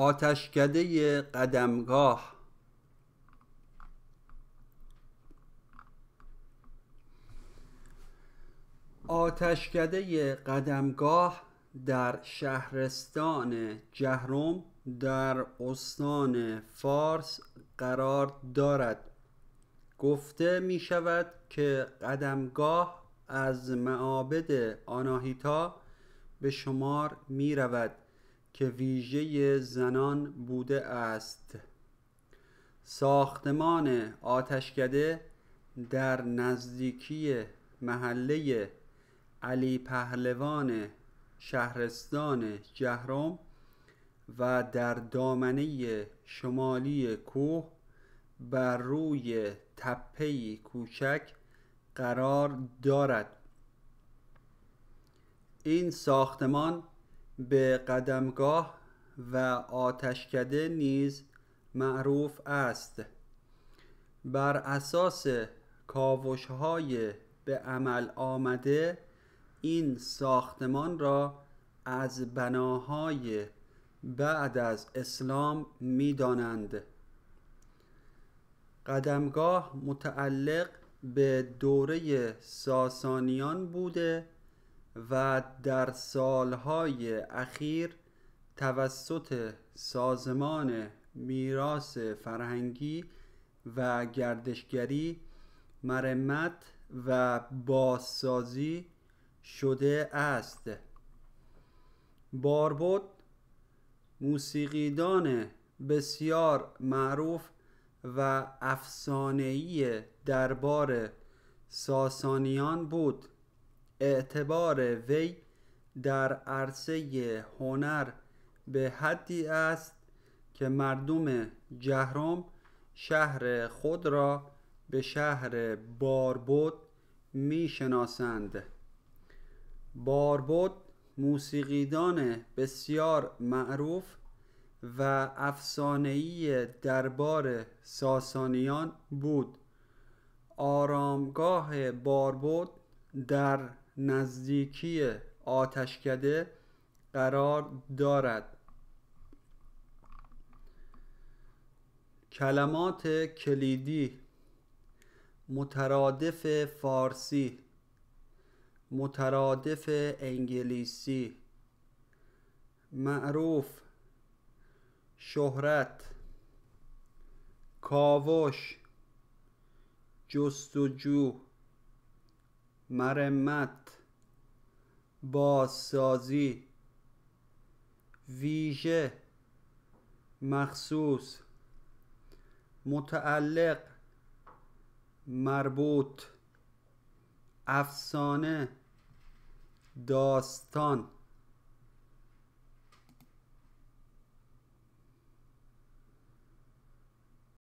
آتشکده قدمگاه. آتشکده قدمگاه در شهرستان جهرم در استان فارس قرار دارد. گفته می شود که قدمگاه از معابد آناهیتا به شمار می رود که ویژه زنان بوده است. ساختمان آتشکده در نزدیکی محله علی پهلوان شهرستان جهرم و در دامنه شمالی کوه بر روی تپه کوچک قرار دارد. این ساختمان به قدمگاه و آتشکده نیز معروف است. بر اساس کاوش های به عمل آمده این ساختمان را از بناهای بعد از اسلام می دانند قدمگاه متعلق به دوره ساسانیان بوده و در سالهای اخیر توسط سازمان میراث فرهنگی و گردشگری مرمت و بازسازی شده است. باربد موسیقیدان بسیار معروف و افسانهای دربار ساسانیان بود. اعتبار وی در عرصه هنر به حدی است که مردم جهرم شهر خود را به شهر باربد می شناسند باربد موسیقیدان بسیار معروف و افسانهای دربار ساسانیان بود. آرامگاه باربد در نزدیکی آتشکده قرار دارد. کلمات کلیدی مترادف فارسی مترادف انگلیسی معروف شهرت کاوش جستجو. مرمت بازسازی ویژه مخصوص متعلق مربوط افسانه داستان.